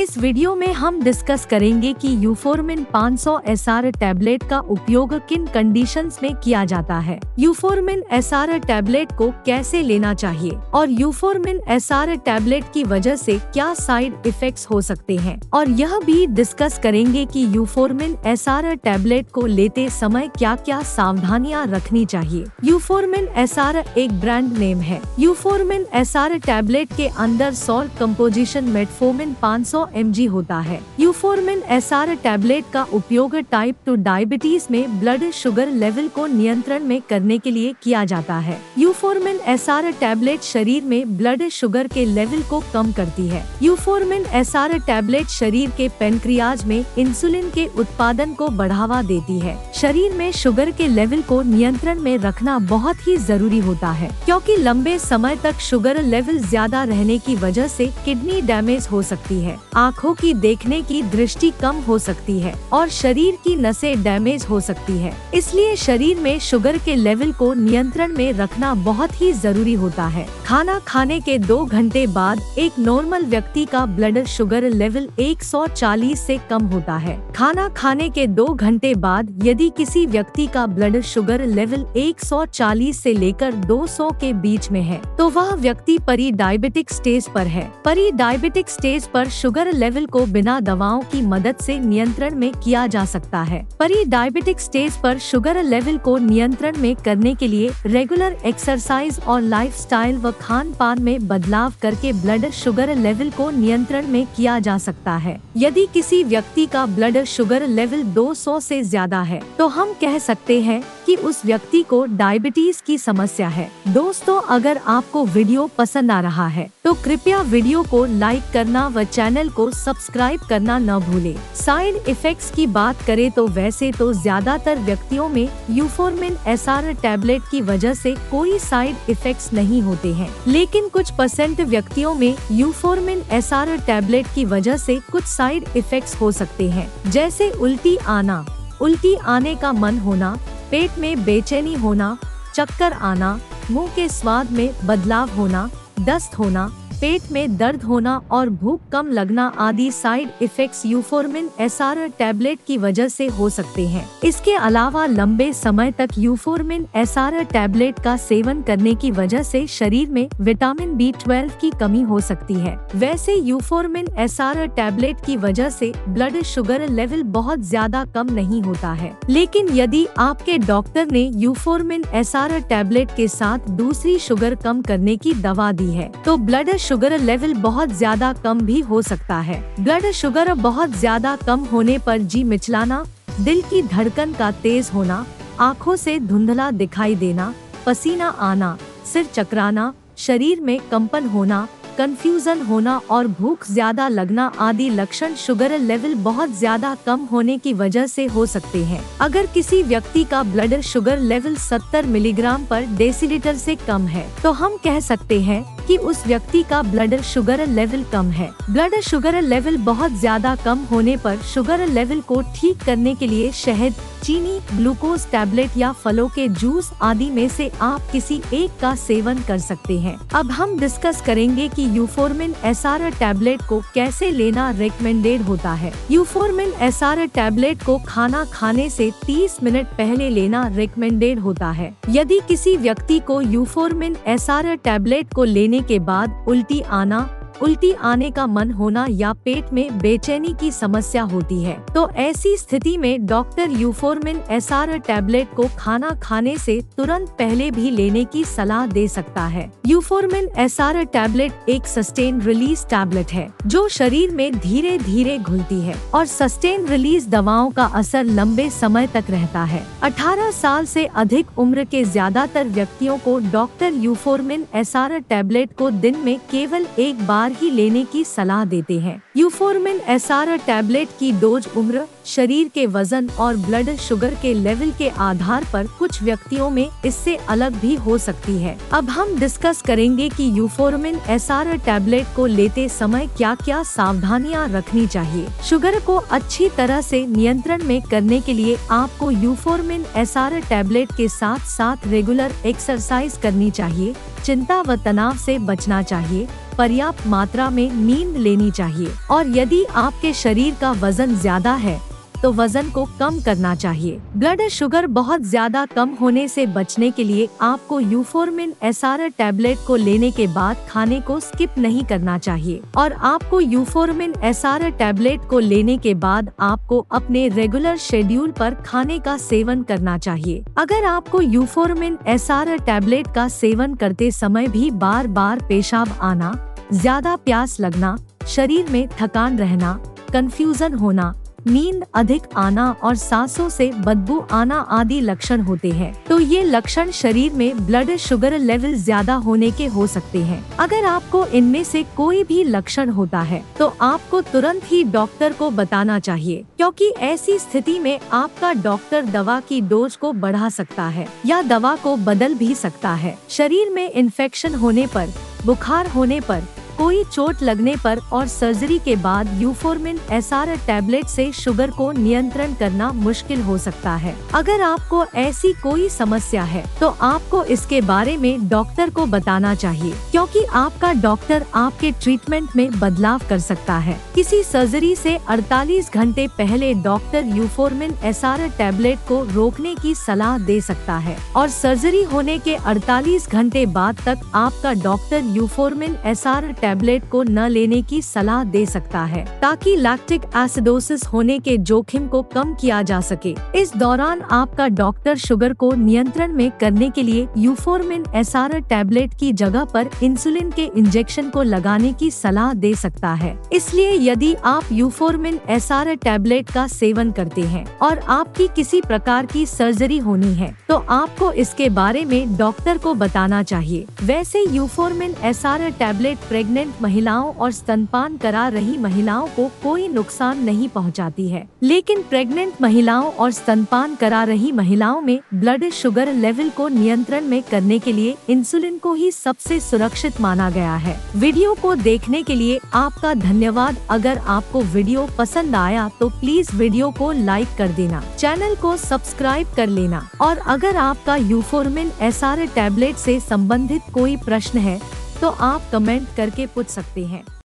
इस वीडियो में हम डिस्कस करेंगे कि यूफोर्मिन 500 एसआर टैबलेट का उपयोग किन कंडीशंस में किया जाता है। यूफोर्मिन एसआर टैबलेट को कैसे लेना चाहिए और यूफोर्मिन एसआर टैबलेट की वजह से क्या साइड इफेक्ट्स हो सकते हैं। और यह भी डिस्कस करेंगे कि यूफोर्मिन एसआर टैबलेट को लेते समय क्या क्या सावधानियाँ रखनी चाहिए। यूफोर्मिन एसआर एक ब्रांड नेम है। यूफोर्मिन एसआर टैबलेट के अंदर सॉल्ट कम्पोजिशन मेटफोमिन 500 एमजी होता है। यूफोरमिन एस टैबलेट का उपयोग टाइप टू डायबिटीज़ में ब्लड शुगर लेवल को नियंत्रण में करने के लिए किया जाता है। यूफोरमिन एस टैबलेट शरीर में ब्लड शुगर के लेवल को कम करती है। यूफोरमिन एस टैबलेट शरीर के पेनक्रियाज में इंसुलिन के उत्पादन को बढ़ावा देती है। शरीर में शुगर के लेवल को नियंत्रण में रखना बहुत ही ज़रूरी होता है, क्योंकि लंबे समय तक शुगर लेवल ज़्यादा रहने की वजह से किडनी डैमेज हो सकती है, आँखों की देखने की दृष्टि कम हो सकती है और शरीर की नसें डैमेज हो सकती है। इसलिए शरीर में शुगर के लेवल को नियंत्रण में रखना बहुत ही ज़रूरी होता है। खाना खाने के दो घंटे बाद एक नॉर्मल व्यक्ति का ब्लड शुगर लेवल 140 से कम होता है। खाना खाने के दो घंटे बाद यदि किसी व्यक्ति का ब्लड शुगर लेवल 140 से लेकर 200 के बीच में है तो वह व्यक्ति परी डायबिटिक स्टेज पर है। परी डायबिटिक स्टेज पर शुगर लेवल को बिना दवाओं की मदद से नियंत्रण में किया जा सकता है। परी डायबिटिक स्टेज पर शुगर लेवल को नियंत्रण में करने के लिए रेगुलर एक्सरसाइज और लाइफस्टाइल व खान पान में बदलाव करके ब्लड शुगर लेवल को नियंत्रण में किया जा सकता है। यदि किसी व्यक्ति का ब्लड शुगर लेवल 200 से ज़्यादा है तो हम कह सकते हैं कि उस व्यक्ति को डायबिटीज़ की समस्या है। दोस्तों, अगर आपको वीडियो पसंद आ रहा है तो कृपया वीडियो को लाइक करना व चैनल को सब्सक्राइब करना न भूले। साइड इफेक्ट्स की बात करें तो वैसे तो ज़्यादातर व्यक्तियों में यूफोर्मिन एस टैबलेट की वजह से कोई साइड इफेक्ट्स नहीं होते हैं। लेकिन कुछ परसेंट व्यक्तियों में यूफोर्मिन एस टैबलेट की वजह से कुछ साइड इफेक्ट्स हो सकते हैं। जैसे उल्टी आना उल्टी आने का मन होना, पेट में बेचैनी होना, चक्कर आना, मुँह के स्वाद में बदलाव होना, दस्त होना पेट में दर्द होना और भूख कम लगना आदि side effects Euformin S R tablet की वजह से हो सकते हैं। इसके अलावा लंबे समय तक यूफोर्मिन एस आर टैबलेट का सेवन करने की वजह से शरीर में विटामिन बी ट्वेल्व की कमी हो सकती है। वैसे यूफोर्मिन एस आर टैबलेट की वजह से ब्लड शुगर लेवल बहुत ज़्यादा कम नहीं होता है। लेकिन यदि आपके डॉक्टर ने यूफोर्मिन एस आर टैबलेट के साथ दूसरी शुगर कम करने की दवा दी है तो ब्लड शुगर लेवल बहुत ज़्यादा कम भी हो सकता है। ब्लड शुगर बहुत ज़्यादा कम होने पर जी मिचलाना, दिल की धड़कन का तेज होना, आँखों से धुंधला दिखाई देना, पसीना आना, सिर चकराना, शरीर में कंपन होना कंफ्यूजन होना और भूख ज़्यादा लगना आदि लक्षण शुगर लेवल बहुत ज़्यादा कम होने की वजह से हो सकते हैं। अगर किसी व्यक्ति का ब्लड शुगर लेवल 70 मिलीग्राम पर डेसीलीटर से कम है तो हम कह सकते हैं कि उस व्यक्ति का ब्लड शुगर लेवल कम है। ब्लड शुगर लेवल बहुत ज़्यादा कम होने पर शुगर लेवल को ठीक करने के लिए शहद, चीनी ग्लूकोज टैबलेट या फलों के जूस आदि में से आप किसी एक का सेवन कर सकते हैं। अब हम डिस्कस करेंगे कि यूफोर्मिन एस टैबलेट को कैसे लेना रिकमेंडेड होता है? यूफोर्मिन एस टैबलेट को खाना खाने से 30 मिनट पहले लेना रिकमेंडेड होता है। यदि किसी व्यक्ति को यूफोर्मिन एस टैबलेट को लेने के बाद उल्टी आना उल्टी आने का मन होना या पेट में बेचैनी की समस्या होती है। तो ऐसी स्थिति में डॉक्टर यूफोर्मिन एस टैबलेट को खाना खाने से तुरंत पहले भी लेने की सलाह दे सकता है। यूफोर्मिन एस टैबलेट एक सस्टेन रिलीज़ टैबलेट है, जो शरीर में धीरे धीरे घुलती है और सस्टेन रिलीज़ दवाओं का असर लंबे समय तक रहता है। 18 साल से अधिक उम्र के ज़्यादातर व्यक्तियों को डॉक्टर यूफोर्मिन एस टैबलेट को दिन में केवल एक बार ही लेने की सलाह देते हैं। यूफोरमिन एस टैबलेट की डोज उम्र शरीर के वज़न और ब्लड शुगर के लेवल के आधार पर कुछ व्यक्तियों में इससे अलग भी हो सकती है। अब हम डिस्कस करेंगे कि यूफोरमिन एस आर टैबलेट को लेते समय क्या क्या सावधानियाँ रखनी चाहिए। शुगर को अच्छी तरह से नियंत्रण में करने के लिए आपको यूफोरमिन एस आर टैबलेट के साथ साथ रेगुलर एक्सरसाइज करनी चाहिए। चिंता व तनाव से बचना चाहिए। पर्याप्त मात्रा में नींद लेनी चाहिए। और यदि आपके शरीर का वज़न ज़्यादा है तो वज़न को कम करना चाहिए। ब्लड शुगर बहुत ज़्यादा कम होने से बचने के लिए आपको यूफोरमिन एस टैबलेट को लेने के बाद खाने को स्किप नहीं करना चाहिए। और आपको यूफोरमिन एस आर टैबलेट को लेने के बाद आपको अपने रेगुलर शेड्यूल पर खाने का सेवन करना चाहिए। अगर आपको यूफोरमिन एस टैबलेट का सेवन करते समय भी बार बार पेशाब आना, ज़्यादा प्यास लगना, शरीर में थकान रहना कंफ्यूजन होना नींद अधिक आना और सांसों से बदबू आना आदि लक्षण होते हैं। तो ये लक्षण शरीर में ब्लड शुगर लेवल ज़्यादा होने के हो सकते हैं। अगर आपको इनमें से कोई भी लक्षण होता है तो आपको तुरंत ही डॉक्टर को बताना चाहिए, क्योंकि ऐसी स्थिति में आपका डॉक्टर दवा की डोज को बढ़ा सकता है, या दवा को बदल भी सकता है। शरीर में इन्फेक्शन होने पर, बुखार होने पर कोई चोट लगने पर और सर्जरी के बाद यूफोरमिन एस आर टैबलेट से शुगर को नियंत्रण करना मुश्किल हो सकता है। अगर आपको ऐसी कोई समस्या है तो आपको इसके बारे में डॉक्टर को बताना चाहिए, क्योंकि आपका डॉक्टर आपके ट्रीटमेंट में बदलाव कर सकता है। किसी सर्जरी से 48 घंटे पहले doctor Euformin S R tablet को रोकने की सलाह दे सकता है, और सर्जरी होने के 48 घंटे बाद तक आपका डॉक्टर यूफोरमिन एस टैबलेट को न लेने की सलाह दे सकता है, ताकि लैक्टिक एसिडोसिस होने के जोखिम को कम किया जा सके। इस दौरान आपका डॉक्टर शुगर को नियंत्रण में करने के लिए यूफोरमिन एस टैबलेट की जगह पर इंसुलिन के इंजेक्शन को लगाने की सलाह दे सकता है। इसलिए यदि आप यूफोरमिन एस टैबलेट का सेवन करते हैं और आपकी किसी प्रकार की सर्जरी होनी है तो आपको इसके बारे में डॉक्टर को बताना चाहिए। वैसे Euformin S tablet pregnant pregnant महिलाओं और स्तनपान करा रही महिलाओं को कोई नुकसान नहीं पहुंचाती है। लेकिन प्रेग्नेंट महिलाओं और स्तनपान करा रही महिलाओं में ब्लड शुगर लेवल को नियंत्रण में करने के लिए इंसुलिन को ही सबसे सुरक्षित माना गया है। वीडियो को देखने के लिए आपका धन्यवाद। अगर आपको वीडियो पसंद आया तो प्लीज़ वीडियो को लाइक कर देना, चैनल को सब्सक्राइब कर लेना। और अगर आपका यूफोरमिन एस आर टैबलेट से संबंधित कोई प्रश्न है तो आप कमेंट करके पूछ सकते हैं।